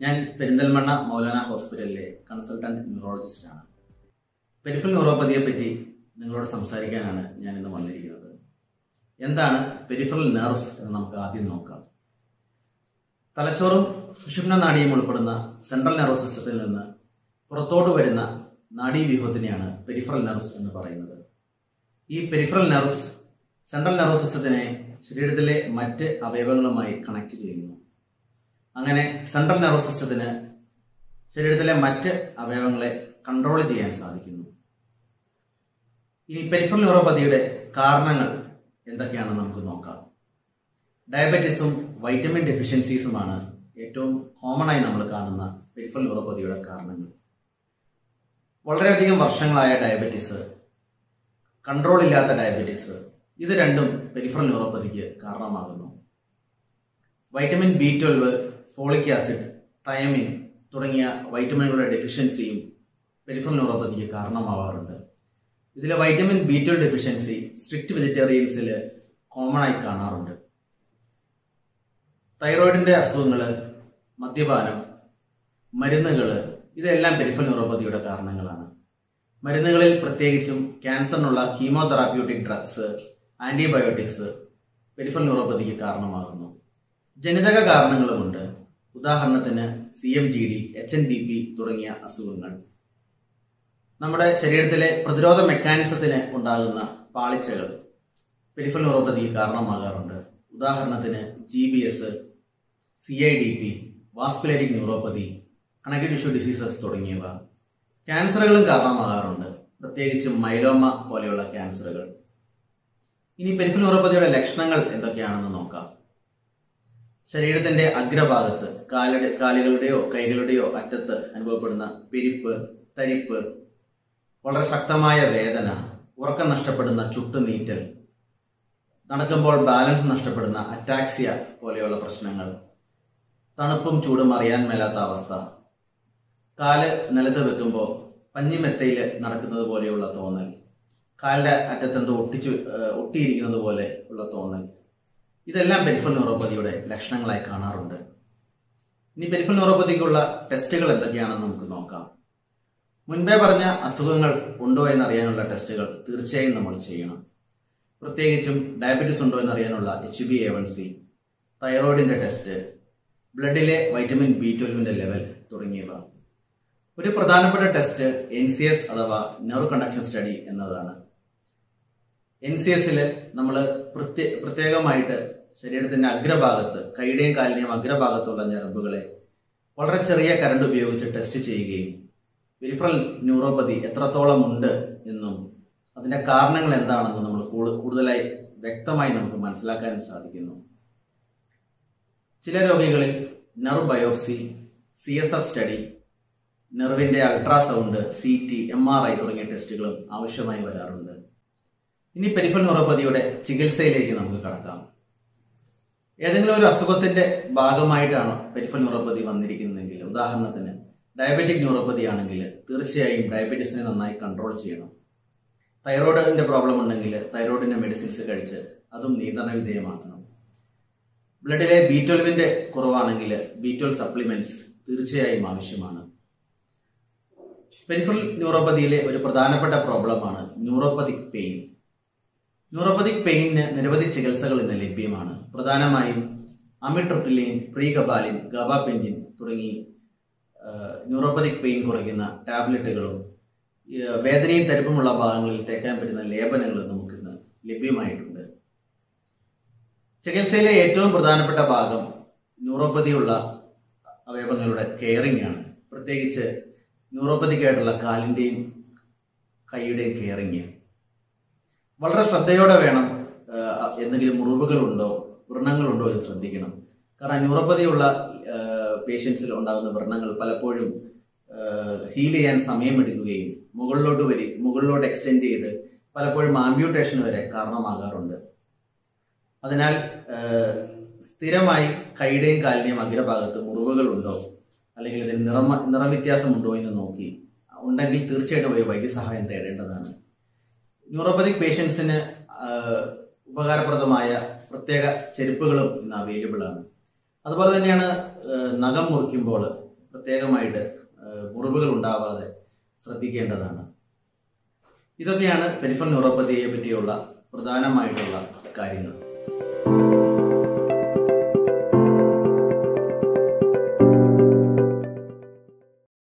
ഞാൻ പെരിന്തൽമണ്ണ മൗലാന ഹോസ്പിറ്റലിലെ കൺസൾട്ടന്റ് ന്യൂറോളജിസ്റ്റാണ് പെരിഫൽ ന്യൂറോപ്പതിയെ പറ്റി നിങ്ങളോട് സംസാരിക്കാനാണ് ഞാൻ ഇന്ന് വന്നിരിക്കുന്നത്. എന്താണ് പെരിഫറൽ നെർവ്സ് എന്ന് നമുക്ക് ആദ്യം നോക്കാം. തലച്ചോറും സുഷുമ്ന നാഡിയും ഉൾപ്പെടുന്ന സെൻട്രൽ നെർവസ് സിസ്റ്റത്തിൽ നിന്ന് പുറത്തോട്ട് വരുന്ന നാഡീവ്യൂഹത്തിനെയാണ് പെരിഫറൽ നെർവ്സ് എന്ന് പറയുന്നത്. ഈ പെരിഫറൽ നെർവ്സ് സെൻട്രൽ നെർവസ് സിസ്റ്റത്തിനെ ശരീരത്തിലെ മറ്റ് അവയവങ്ങളുമായി കണക്ട് ചെയ്യുന്നു. അങ്ങനെ സെൻട്രൽ നെർവസ് സിസ്റ്റത്തിന് ശരീരത്തിലെ മറ്റ് അവയവങ്ങളെ കൺട്രോൾ ചെയ്യാൻ സാധിക്കുന്നു. ഇനി പെരിഫറൽ ന്യൂറോപ്പതിയുടെ കാരണങ്ങൾ എന്തൊക്കെയാണെന്ന് നമുക്ക് നോക്കാം. ഡയബറ്റിസും വൈറ്റമിൻ ഡെഫിഷ്യൻസീസുമാണ് ഏറ്റവും കോമൺ ആയി നമ്മൾ കാണുന്ന പെരിഫറൽ ന്യൂറോപ്പതിയുടെ കാരണങ്ങൾ. വളരെയധികം വർഷങ്ങളായ ഡയബറ്റിസ് കൺട്രോൾ ഇല്ലാത്ത ഡയബറ്റീസ് ഇത് രണ്ടും പെരിഫറൽ ന്യൂറോപ്പതിക്ക് കാരണമാകുന്നു. Vitamin B twelve folic acid thiamine തുടങ്ങിയ വൈറ്റമിനുകളുടെ ഡെഫിഷ്യൻസിയും പെരിഫറൽ ന്യൂറോപ്പതിക്ക് കാരണമാവാറുണ്ട്. ഇതിലെ vitamin B twelve deficiency strict വെജിറ്റേറിയൻസിൽ common ആയി കാണാറുണ്ട്. തൈറോയിഡിന്റെ അസുഖങ്ങൾ മദ്യപാനം മരുന്നുകൾ ഇതെല്ലാം പെരിഫറൽ ന്യൂറോപ്പതിയുടെ കാരണങ്ങളാണ്. മരുന്നുകളിൽ പ്രത്യേകിച്ചും ക്യാൻസറിനുള്ള കീമോതെറാപ്യൂട്ടിക് ഡ്രഗ്സ് ആന്റിബയോട്ടിക്സ് പെരിഫൽ ന്യൂറോപ്പതിക്ക് കാരണമാകുന്നു. ജനിതക കാരണങ്ങളുമുണ്ട്. ഉദാഹരണത്തിന് C M G D H N D P തുടങ്ങിയ അസുഖങ്ങൾ. നമ്മുടെ ശരീരത്തിലെ പ്രതിരോധ മെക്കാനിസത്തിന് ഉണ്ടാകുന്ന പാളിച്ചകൾ പെരിഫൽ ന്യൂറോപ്പതിക്ക് കാരണമാകാറുണ്ട്. ഉദാഹരണത്തിന് G B S C I D P vasculitic neuropathy connective tissue diseases തുടങ്ങിയവ. ക്യാൻസറുകളും കാരണമാകാറുണ്ട്. പ്രത്യേകിച്ച് മൈലോമ പോലെയുള്ള ക്യാൻസറുകൾ. ഇനി പെരിഫൽ ന്യൂറോപ്പതിയുടെ ലക്ഷണങ്ങൾ എന്തൊക്കെയാണെന്ന് നോക്കാം. ശരീരത്തിന്റെ അഗ്രഭാഗത്ത് കാലയുടെ കാലുകളുടെയോ കൈകളുടെയോ അറ്റത്ത് അനുഭവപ്പെടുന്ന പിരിപ്പ് തരിപ്പ് വളരെ ശക്തമായ വേദന ഉറക്കം നഷ്ടപ്പെടുന്ന ചുട്ടുനീറ്റൽ നടക്കുമ്പോൾ ബാലൻസ് നഷ്ടപ്പെടുന്ന അറ്റാക്സിയ പോലെയുള്ള പ്രശ്നങ്ങൾ തണുപ്പും ചൂടും അറിയാൻ മേലാത്ത അവസ്ഥ കാൽ നിലത്ത് വെക്കുമ്പോൾ പഞ്ഞിമെത്തയിൽ നടക്കുന്നത് പോലെയുള്ള തോന്നൽ കാലിന്റെ അറ്റത്തെന്തോ ഒട്ടിച്ച് ഒട്ടിയിരിക്കുന്നത് പോലെ ഉള്ള തോന്നൽ. ഇതെല്ലാം പെരിഫൽ ന്യൂറോപ്പതിയുടെ ലക്ഷണങ്ങളായി കാണാറുണ്ട്. ഇനി പെരിഫൽ ന്യൂറോപ്പതിക്കുള്ള ടെസ്റ്റുകൾ എന്തൊക്കെയാണെന്ന് നമുക്ക് നോക്കാം. മുൻപേ പറഞ്ഞ അസുഖങ്ങൾ ഉണ്ടോ എന്നറിയാനുള്ള ടെസ്റ്റുകൾ തീർച്ചയായും നമ്മൾ ചെയ്യണം. പ്രത്യേകിച്ചും ഡയബറ്റീസ് ഉണ്ടോ എന്നറിയാനുള്ള H B A one C തൈറോയിഡിന്റെ ടെസ്റ്റ് ബ്ലഡിലെ വൈറ്റമിൻ ബി ട്വൽവിന്റെ ലെവൽ തുടങ്ങിയവ. ഒരു പ്രധാനപ്പെട്ട ടെസ്റ്റ് എൻ സി എസ് അഥവാ നെറോ കണ്ടക്ഷൻ സ്റ്റഡി എന്നതാണ്. എൻ സി എസിൽ നമ്മൾ പ്രത്യേകമായിട്ട് ശരീരത്തിന്റെ അഗ്രഭാഗത്ത് കൈയുടെയും കാലിന്റെയും അഗ്രഭാഗത്തുള്ള ഞരമ്പുകളെ വളരെ ചെറിയ കരണ്ട് ഉപയോഗിച്ച് ടെസ്റ്റ് ചെയ്യുകയും പെരിഫറൽ ന്യൂറോപ്പതി എത്രത്തോളം ഉണ്ട് എന്നും അതിന്റെ കാരണങ്ങൾ എന്താണെന്നും നമ്മൾ കൂടുതലായി വ്യക്തമായി നമുക്ക് മനസ്സിലാക്കാൻ സാധിക്കുന്നു. ചില രോഗികളിൽ nerve biopsy C S F study നെർവിന്റെ ultrasound C T M R I തുടങ്ങിയ ടെസ്റ്റുകളും ആവശ്യമായി വരാറുണ്ട്. ഇനി പെരിഫൽ ന്യൂറോപ്പതിയുടെ ചികിത്സയിലേക്ക് നമുക്ക് കടക്കാം. ഏതെങ്കിലും ഒരു അസുഖത്തിന്റെ ഭാഗമായിട്ടാണ് പെരിഫൽ ന്യൂറോപ്പതി വന്നിരിക്കുന്നതെങ്കിൽ ഉദാഹരണത്തിന് ഡയബറ്റിക് ന്യൂറോപ്പതി ആണെങ്കിൽ തീർച്ചയായും ഡയബറ്റീസിനെ നന്നായി കൺട്രോൾ ചെയ്യണം. തൈറോയിഡിന്റെ പ്രോബ്ലം ഉണ്ടെങ്കിൽ തൈറോയിഡിന്റെ മെഡിസിൻസ് കഴിച്ച് അതും നിയന്ത്രണ വിധേയമാക്കണം. ബ്ലഡിലെ ബി ട്വൽവിന്റെ കുറവാണെങ്കിൽ ബി ട്വൽവ് സപ്ലിമെന്റ്സ് തീർച്ചയായും ആവശ്യമാണ്. പെരിഫറൽ ന്യൂറോപ്പതിയിലെ ഒരു പ്രധാനപ്പെട്ട പ്രോബ്ലമാണ് ന്യൂറോപ്പതിക് പെയിൻ ന്യൂറോപ്പതിക് പെയിനിന് നിരവധി ചികിത്സകൾ ഇന്ന് ലഭ്യമാണ്. പ്രധാനമായും അമിട്രിപ്റ്റിലിൻ പ്രീകബാലിൻ ഗബാപെൻജിൻ തുടങ്ങി ന്യൂറോപ്പതിക് പെയിൻ കുറയ്ക്കുന്ന ടാബ്ലറ്റുകളും വേദനയും തരിപ്പുമുള്ള ഭാഗങ്ങളിൽ തേക്കാൻ പറ്റുന്ന ലേപനങ്ങളും നമുക്കിന്ന് ലഭ്യമായിട്ടുണ്ട്. ചികിത്സയിലെ ഏറ്റവും പ്രധാനപ്പെട്ട ഭാഗം ന്യൂറോപ്പതിയുള്ള അവയവങ്ങളുടെ കെയറിംഗ് ആണ്. പ്രത്യേകിച്ച് ന്യൂറോപ്പതിക്കായിട്ടുള്ള കാലിന്റെയും കൈയുടെയും കെയറിങ് വളരെ ശ്രദ്ധയോടെ വേണം എന്തെങ്കിലും മുറിവുകളുണ്ടോ വ്രണങ്ങളുണ്ടോ എന്ന് ശ്രദ്ധിക്കണം. കാരണം ന്യൂറോപ്പതിയുള്ള പേഷ്യൻസിൽ ഉണ്ടാകുന്ന വ്രണങ്ങൾ പലപ്പോഴും ഹീൽ ചെയ്യാൻ സമയമെടുക്കുകയും മുകളിലോട്ട് വരി മുകളിലോട്ട് എക്സ്റ്റെൻഡ് ചെയ്ത് പലപ്പോഴും ആംബ്യൂട്ടേഷൻ വരെ കാരണമാകാറുണ്ട്. അതിനാൽ സ്ഥിരമായി കൈയുടെയും കാലിന്റെയും അഗ്രഭാഗത്ത് മുറിവുകളുണ്ടോ അല്ലെങ്കിൽ ഇതിന് നിറം നിറവ്യത്യാസമുണ്ടോ എന്ന് നോക്കി ഉണ്ടെങ്കിൽ തീർച്ചയായിട്ടും ഒരു വൈദ്യസഹായം തേടേണ്ടതാണ്. ന്യൂറോപ്പതിക് പേഷ്യൻസിന് ഉപകാരപ്രദമായ പ്രത്യേക ചെരുപ്പുകളും ഇന്ന് അവൈലബിൾ ആണ്. അതുപോലെ തന്നെയാണ് നഖം മുറിക്കുമ്പോൾ പ്രത്യേകമായിട്ട് മുറിവുകൾ ഉണ്ടാവാതെ ശ്രദ്ധിക്കേണ്ടതാണ്. ഇതൊക്കെയാണ് പെരിഫൽ ന്യൂറോപ്പതിയെ പറ്റിയുള്ള പ്രധാനമായിട്ടുള്ള കാര്യങ്ങൾ.